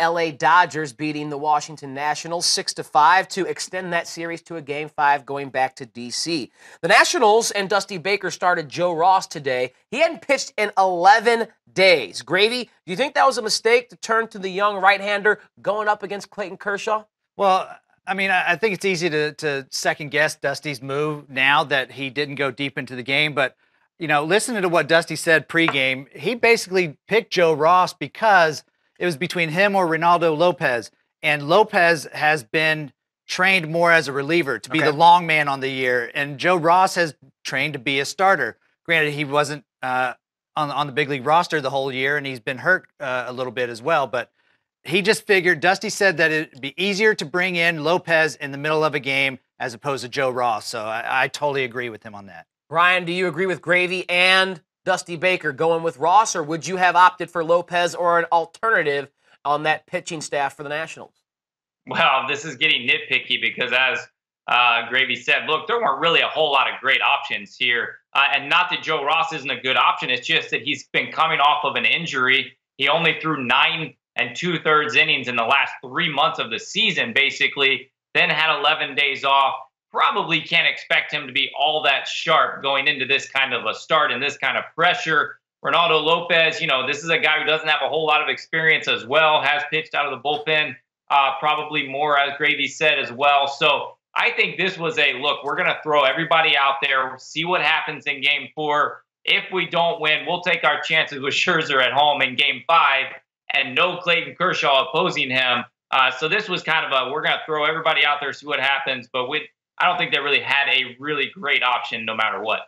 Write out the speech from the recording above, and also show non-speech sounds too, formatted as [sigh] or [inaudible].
LA Dodgers beating the Washington Nationals 6 to 5 to extend that series to a game 5 going back to DC. The Nationals and Dusty Baker started Joe Ross today. He hadn't pitched in 11 days. Gravy, do you think that was a mistake to turn to the young right-hander going up against Clayton Kershaw? Well, I mean, I think it's easy to, to second guess Dusty's move now that he didn't go deep into the game. But, you know, listening to what Dusty said pregame, he basically picked Joe Ross because it was between him or Reynaldo Lopez. And Lopez has been trained more as a reliever to be okay. the long man on the year. And Joe Ross has trained to be a starter. Granted, he wasn't uh, on, on the big league roster the whole year and he's been hurt uh, a little bit as well. But he just figured, Dusty said that it'd be easier to bring in Lopez in the middle of a game as opposed to Joe Ross. So I, I totally agree with him on that. Ryan, do you agree with Gravy and Dusty Baker going with Ross, or would you have opted for Lopez or an alternative on that pitching staff for the Nationals? Well, this is getting nitpicky because, as uh, Gravy said, look, there weren't really a whole lot of great options here. Uh, and not that Joe Ross isn't a good option, it's just that he's been coming off of an injury. He only threw nine and two thirds innings in the last three months of the season, basically, then had 11 days off. Probably can't expect him to be all that sharp going into this kind of a start and this kind of pressure. Reynaldo Lopez, you know, this is a guy who doesn't have a whole lot of experience as well, has pitched out of the bullpen, uh, probably more, as Gravy said, as well. So I think this was a look, we're going to throw everybody out there, see what happens in game four. If we don't win, we'll take our chances with [laughs] Scherzer at home in game five and no Clayton Kershaw opposing him. Uh, so this was kind of a we're going to throw everybody out there, see what happens. But we, I don't think they really had a really great option no matter what.